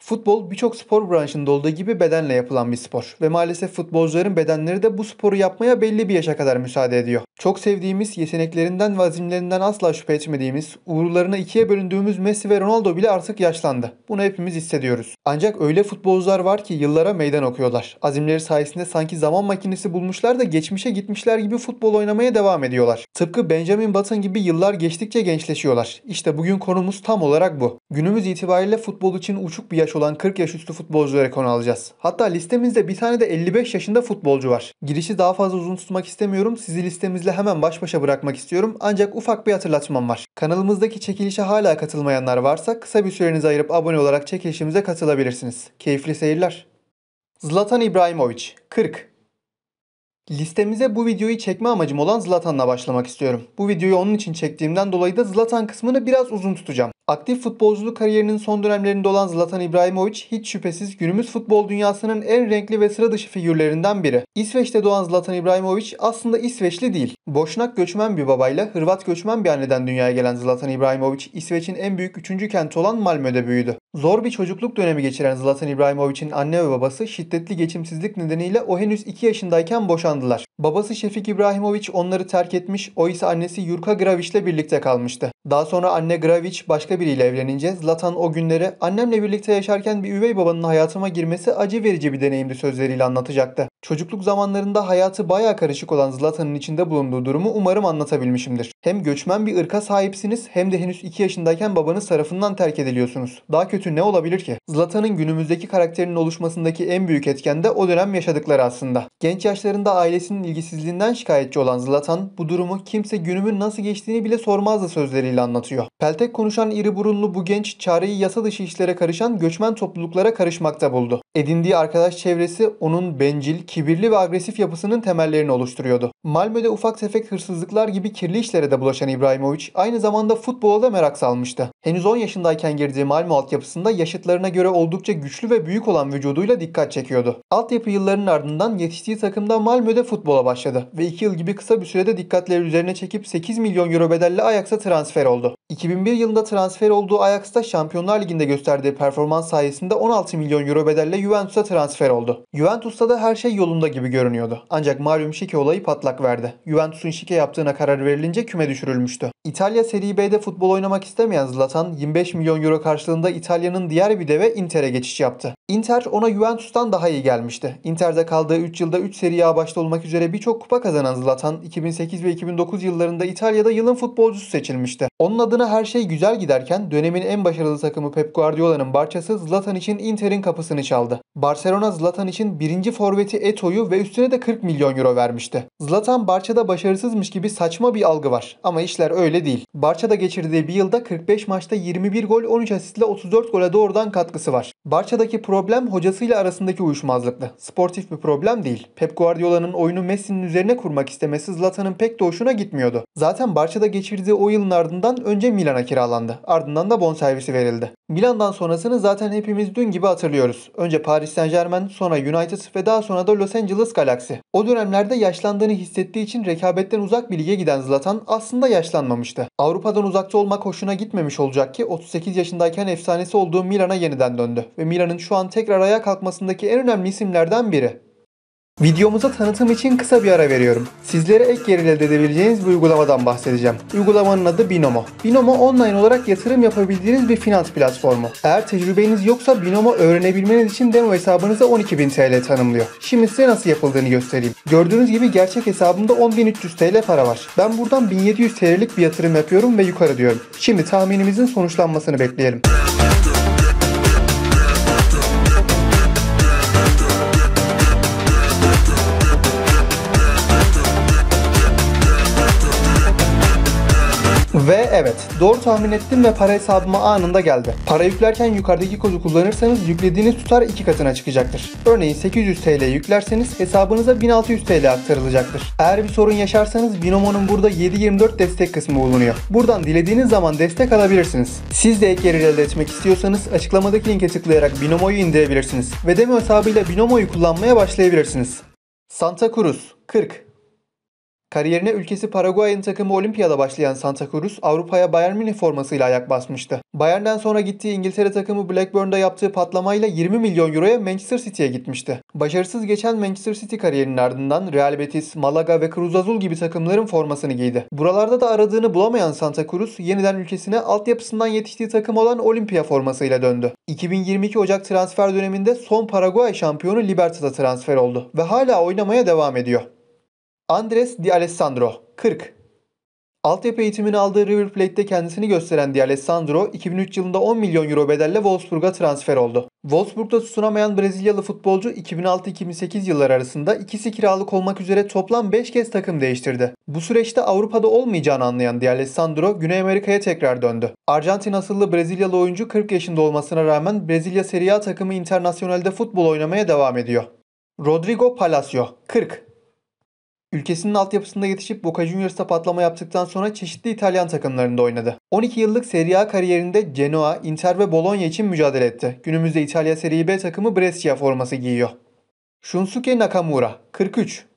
Futbol birçok spor branşında olduğu gibi bedenle yapılan bir spor ve maalesef futbolcuların bedenleri de bu sporu yapmaya belli bir yaşa kadar müsaade ediyor. Çok sevdiğimiz, yeteneklerinden ve azimlerinden asla şüphe etmediğimiz, uğurlarına ikiye bölündüğümüz Messi ve Ronaldo bile artık yaşlandı. Bunu hepimiz hissediyoruz. Ancak öyle futbolcular var ki yıllara meydan okuyorlar. Azimleri sayesinde sanki zaman makinesi bulmuşlar da geçmişe gitmişler gibi futbol oynamaya devam ediyorlar. Tıpkı Benjamin Button gibi yıllar geçtikçe gençleşiyorlar. İşte bugün konumuz tam olarak bu. Günümüz itibariyle futbol için uçuk bir yaş olan 40 yaş üstü futbolcuları konu alacağız. Hatta listemizde bir tane de 55 yaşında futbolcu var. Girişi daha fazla uzun tutmak istemiyorum. Sizi listemizle hemen baş başa bırakmak istiyorum. Ancak ufak bir hatırlatmam var. Kanalımızdaki çekilişe hala katılmayanlar varsa kısa bir sürenizi ayırıp abone olarak çekilişimize katılabilirsiniz. Keyifli seyirler. Zlatan İbrahimovic 40 Listemize bu videoyu çekme amacım olan Zlatan'la başlamak istiyorum. Bu videoyu onun için çektiğimden dolayı da Zlatan kısmını biraz uzun tutacağım. Aktif futbolculuk kariyerinin son dönemlerinde olan Zlatan İbrahimovic hiç şüphesiz günümüz futbol dünyasının en renkli ve sıra dışı figürlerinden biri. İsveç'te doğan Zlatan İbrahimovic aslında İsveçli değil. Boşnak göçmen bir babayla Hırvat göçmen bir anneden dünyaya gelen Zlatan İbrahimovic, İsveç'in en büyük üçüncü kenti olan Malmö'de büyüdü. Zor bir çocukluk dönemi geçiren Zlatan İbrahimovic'in anne ve babası şiddetli geçimsizlik nedeniyle o henüz 2 yaşındayken boşandılar. Babası Şefik İbrahimovic onları terk etmiş, o ise annesi Yurka Gravic ile birlikte kalmıştı. Daha sonra anne Gravic başka biriyle evlenince Zlatan o günleri annemle birlikte yaşarken bir üvey babanın hayatıma girmesi acı verici bir deneyimdi sözleriyle anlatacaktı. Çocukluk zamanlarında hayatı baya karışık olan Zlatan'ın içinde bulunduğu durumu umarım anlatabilmişimdir. Hem göçmen bir ırka sahipsiniz hem de henüz 2 yaşındayken babanız tarafından terk ediliyorsunuz. Daha kötü ne olabilir ki? Zlatan'ın günümüzdeki karakterinin oluşmasındaki en büyük etken de o dönem yaşadıkları aslında. Genç yaşlarında ailesinin ilgisizliğinden şikayetçi olan Zlatan bu durumu kimse günümün nasıl geçtiğini bile sormazdı sözleriyle anlatıyor. Peltek konuşan iri burunlu bu genç çareyi yasa dışı işlere karışan göçmen topluluklara karışmakta buldu. Edindiği arkadaş çevresi onun bencil, kibirli ve agresif yapısının temellerini oluşturuyordu. Malmö'de ufak tefek hırsızlıklar gibi kirli işlere de bulaşan İbrahimovic aynı zamanda futbola da merak salmıştı. Henüz 10 yaşındayken girdiği Malmö altyapısında yaşıtlarına göre oldukça güçlü ve büyük olan vücuduyla dikkat çekiyordu. Altyapı yıllarının ardından yetiştiği takımda Malmö'de futbola başladı ve 2 yıl gibi kısa bir sürede dikkatleri üzerine çekip 8 milyon euro bedelle Ajax'a transfer oldu. 2001 yılında transfer olduğu Ajax'ta Şampiyonlar Ligi'nde gösterdiği performans sayesinde 16 milyon euro bedelle Juventus'a transfer oldu. Juventus'ta da her şey yolunda gibi görünüyordu. Ancak malum şike olayı patlak verdi. Juventus'un şike yaptığına karar verilince küme düşürülmüştü. İtalya Serie B'de futbol oynamak istemeyen Zlatan 25 milyon euro karşılığında İtalya'nın diğer bir deve Inter'e geçiş yaptı. Inter ona Juventus'tan daha iyi gelmişti. Inter'de kaldığı 3 yılda 3 Serie A başta olmak üzere birçok kupa kazanan Zlatan 2008 ve 2009 yıllarında İtalya'da yılın futbolcusu seçilmişti. Onun adına her şey güzel giderken dönemin en başarılı takımı Pep Guardiola'nın barçası Zlatan için Inter'in kapısını çaldı. Barcelona Zlatan için birinci forveti Eto'yu ve üstüne de 40 milyon euro vermişti. Zlatan Barça'da başarısızmış gibi saçma bir algı var. Ama işler öyle değil. Barça'da geçirdiği bir yılda 45 maçta 21 gol 13 asistle 34 gole doğrudan katkısı var. Barça'daki problem hocasıyla arasındaki uyuşmazlıktı. Sportif bir problem değil. Pep Guardiola'nın oyunu Messi'nin üzerine kurmak istemesi Zlatan'ın pek de hoşuna gitmiyordu. Zaten Barça'da geçirdiği o yılın ardından önce Milan'a kiralandı. Ardından da bonservisi verildi. Milan'dan sonrasını zaten hepimiz dün gibi hatırlıyoruz. Önce Paris Saint Germain, sonra United ve daha sonra da Los Angeles Galaxy. O dönemlerde yaşlandığını hissettiği için rekabetten uzak bir lige giden Zlatan aslında yaşlanmamıştı. Avrupa'dan uzakta olmak hoşuna gitmemiş olacak ki 38 yaşındayken efsanesi olduğu Milan'a yeniden döndü ve Milan'ın şu an tekrar ayağa kalkmasındaki en önemli isimlerden biri. Videomuza tanıtım için kısa bir ara veriyorum. Sizlere ek gelir elde edebileceğiniz bir uygulamadan bahsedeceğim. Uygulamanın adı Binomo. Binomo online olarak yatırım yapabildiğiniz bir finans platformu. Eğer tecrübeniz yoksa Binomo öğrenebilmeniz için demo hesabınıza 12.000 TL tanımlıyor. Şimdi size nasıl yapıldığını göstereyim. Gördüğünüz gibi gerçek hesabımda 10.300 TL para var. Ben buradan 1700 TL'lik bir yatırım yapıyorum ve yukarı diyorum. Şimdi tahminimizin sonuçlanmasını bekleyelim. Evet doğru tahmin ettim ve para hesabıma anında geldi. Para yüklerken yukarıdaki kodu kullanırsanız yüklediğiniz tutar iki katına çıkacaktır. Örneğin 800 TL yüklerseniz hesabınıza 1600 TL aktarılacaktır. Eğer bir sorun yaşarsanız Binomo'nun burada 7/24 destek kısmı bulunuyor. Buradan dilediğiniz zaman destek alabilirsiniz. Siz de ek gelir elde etmek istiyorsanız açıklamadaki linke tıklayarak Binomo'yu indirebilirsiniz. Ve demo hesabıyla Binomo'yu kullanmaya başlayabilirsiniz. Santa Cruz 40 Kariyerine ülkesi Paraguay'ın takımı Olimpiyada başlayan Santa Cruz, Avrupa'ya Bayern Münih formasıyla ayak basmıştı. Bayern'den sonra gittiği İngiltere takımı Blackburn'da yaptığı patlamayla 20 milyon euroya Manchester City'ye gitmişti. Başarısız geçen Manchester City kariyerinin ardından Real Betis, Malaga ve Cruz Azul gibi takımların formasını giydi. Buralarda da aradığını bulamayan Santa Cruz, yeniden ülkesine altyapısından yetiştiği takım olan Olimpia formasıyla döndü. 2022 Ocak transfer döneminde son Paraguay şampiyonu Libertad'a transfer oldu ve hala oynamaya devam ediyor. Andres Di Alessandro 40 Altyapı eğitimini aldığı River Plate'de kendisini gösteren Di Alessandro 2003 yılında 10 milyon euro bedelle Wolfsburg'a transfer oldu. Wolfsburg'da tutunamayan Brezilyalı futbolcu 2006-2008 yılları arasında ikisi kiralık olmak üzere toplam 5 kez takım değiştirdi. Bu süreçte Avrupa'da olmayacağını anlayan Di Alessandro Güney Amerika'ya tekrar döndü. Arjantin asıllı Brezilyalı oyuncu 40 yaşında olmasına rağmen Brezilya Serie A takımı Internacional'de futbol oynamaya devam ediyor. Rodrigo Palacio 40 Ülkesinin altyapısında yetişip Boca Juniors'ta patlama yaptıktan sonra çeşitli İtalyan takımlarında oynadı. 12 yıllık Serie A kariyerinde Genoa, Inter ve Bologna için mücadele etti. Günümüzde İtalya Serie B takımı Brescia forması giyiyor. Shunsuke Nakamura, 43.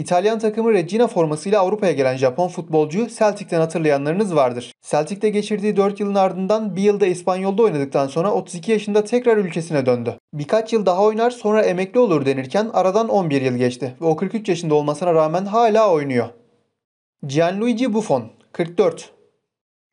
İtalyan takımı Regina formasıyla Avrupa'ya gelen Japon futbolcuyu Celtic'ten hatırlayanlarınız vardır. Celtic'te geçirdiği 4 yılın ardından bir yılda İspanyol'da oynadıktan sonra 32 yaşında tekrar ülkesine döndü. Birkaç yıl daha oynar sonra emekli olur denirken aradan 11 yıl geçti ve o 43 yaşında olmasına rağmen hala oynuyor. Gianluigi Buffon, 44.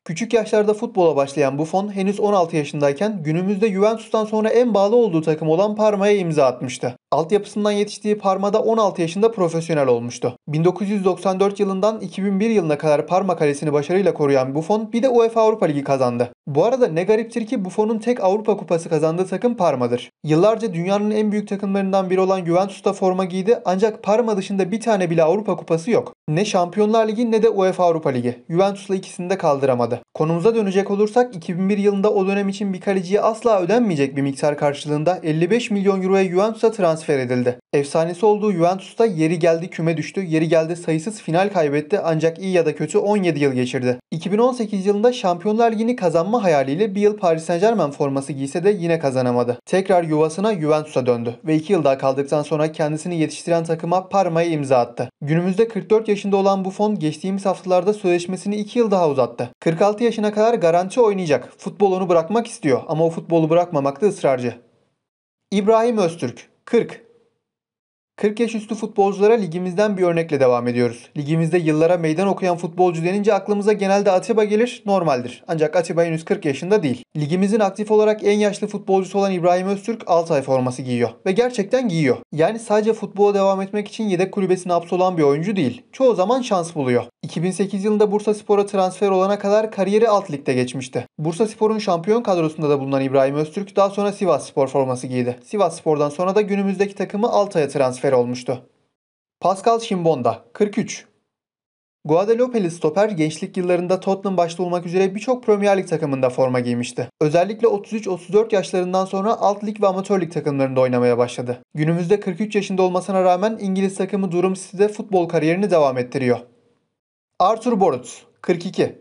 Küçük yaşlarda futbola başlayan Buffon henüz 16 yaşındayken günümüzde Juventus'tan sonra en bağlı olduğu takım olan Parma'ya imza atmıştı. Altyapısından yetiştiği Parma'da 16 yaşında profesyonel olmuştu. 1994 yılından 2001 yılına kadar Parma kalesini başarıyla koruyan Buffon bir de UEFA Avrupa Ligi kazandı. Bu arada ne gariptir ki Buffon'un tek Avrupa Kupası kazandığı takım Parma'dır. Yıllarca dünyanın en büyük takımlarından biri olan Juventus'ta forma giydi ancak Parma dışında bir tane bile Avrupa Kupası yok. Ne Şampiyonlar Ligi ne de UEFA Avrupa Ligi. Juventus'la ikisini de kaldıramadı. Konumuza dönecek olursak 2001 yılında o dönem için bir kaleciye asla ödenmeyecek bir miktar karşılığında 55 milyon euroya Juventus'a transfer edildi. Efsanesi olduğu Juventus'ta yeri geldi küme düştü, yeri geldi sayısız final kaybetti ancak iyi ya da kötü 17 yıl geçirdi. 2018 yılında Şampiyonlar Ligi'ni kazanma hayaliyle bir yıl Paris Saint Germain forması giyse de yine kazanamadı. Tekrar yuvasına Juventus'a döndü ve 2 yıl daha kaldıktan sonra kendisini yetiştiren takıma Parma'ya imza attı. Günümüzde 44 yaşında olan Buffon geçtiğimiz haftalarda sözleşmesini 2 yıl daha uzattı. 46 yaşına kadar garanti oynayacak. Futbol onu bırakmak istiyor ama o futbolu bırakmamakta ısrarcı. İbrahim Öztürk 40 40 yaş üstü futbolculara ligimizden bir örnekle devam ediyoruz. Ligimizde yıllara meydan okuyan futbolcu denince aklımıza genelde Atiba gelir, normaldir. Ancak Atiba henüz 40 yaşında değil. Ligimizin aktif olarak en yaşlı futbolcusu olan İbrahim Öztürk Altay forması giyiyor. Ve gerçekten giyiyor. Yani sadece futbola devam etmek için yedek kulübesine hapsolan bir oyuncu değil. Çoğu zaman şans buluyor. 2008 yılında Bursa Spor'a transfer olana kadar kariyeri alt ligde geçmişti. Bursa Spor'un şampiyon kadrosunda da bulunan İbrahim Öztürk daha sonra Sivas Spor forması giydi. Sivas Spor'dan sonra da günümüzdeki takımı Altay'a transfer olmuştu. Pascal Chimbonda 43 Guadalupe'li stoper gençlik yıllarında Tottenham başta olmak üzere birçok Premier Lig takımında forma giymişti. Özellikle 33-34 yaşlarından sonra alt lig ve amatör lig takımlarında oynamaya başladı. Günümüzde 43 yaşında olmasına rağmen İngiliz takımı Durham City'de futbol kariyerini devam ettiriyor. Arthur Boruc 42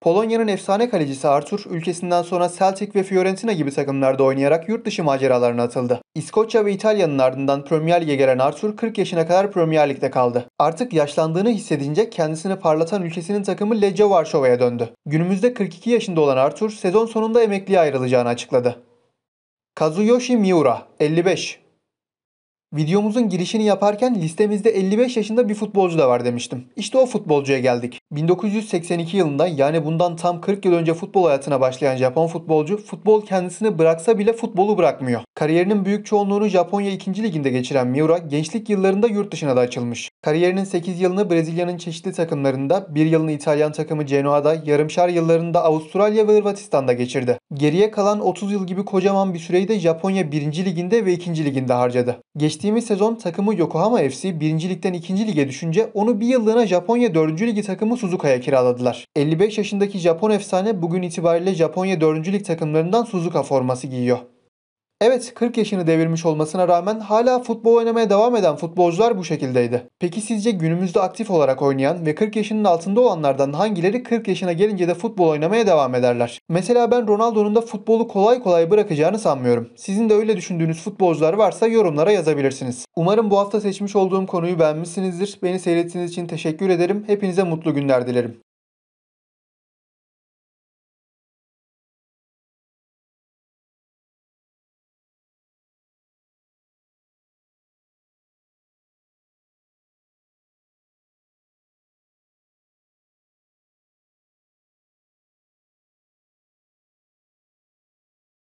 Polonya'nın efsane kalecisi Arthur, ülkesinden sonra Celtic ve Fiorentina gibi takımlarda oynayarak yurt dışı maceralarına atıldı. İskoçya ve İtalya'nın ardından Premier Lig'e gelen Arthur 40 yaşına kadar Premier Lig'de kaldı. Artık yaşlandığını hissedince kendisini parlatan ülkesinin takımı Legia Varşova'ya döndü. Günümüzde 42 yaşında olan Arthur sezon sonunda emekliye ayrılacağını açıkladı. Kazuyoshi Miura 55 Videomuzun girişini yaparken listemizde 55 yaşında bir futbolcu da var demiştim. İşte o futbolcuya geldik. 1982 yılında yani bundan tam 40 yıl önce futbol hayatına başlayan Japon futbolcu futbol kendisini bıraksa bile futbolu bırakmıyor. Kariyerinin büyük çoğunluğunu Japonya 2. liginde geçiren Miura gençlik yıllarında yurt dışına da açılmış. Kariyerinin 8 yılını Brezilya'nın çeşitli takımlarında, 1 yılını İtalyan takımı Genoa'da, yarımşar yıllarında Avustralya ve Hırvatistan'da geçirdi. Geriye kalan 30 yıl gibi kocaman bir süreyi de Japonya 1. liginde ve 2. liginde harcadı. Geçtiğimiz sezon takımı Yokohama FC 1. ligden 2. lige düşünce onu bir yıllığına Japonya 4. ligi takımı Suzuka'ya kiraladılar. 55 yaşındaki Japon efsane bugün itibariyle Japonya 4. lig takımlarından Suzuka forması giyiyor. Evet 40 yaşını devirmiş olmasına rağmen hala futbol oynamaya devam eden futbolcular bu şekildeydi. Peki sizce günümüzde aktif olarak oynayan ve 40 yaşının altında olanlardan hangileri 40 yaşına gelince de futbol oynamaya devam ederler? Mesela ben Ronaldo'nun da futbolu kolay kolay bırakacağını sanmıyorum. Sizin de öyle düşündüğünüz futbolcular varsa yorumlara yazabilirsiniz. Umarım bu hafta seçmiş olduğum konuyu beğenmişsinizdir. Beni seyrettiğiniz için teşekkür ederim. Hepinize mutlu günler dilerim.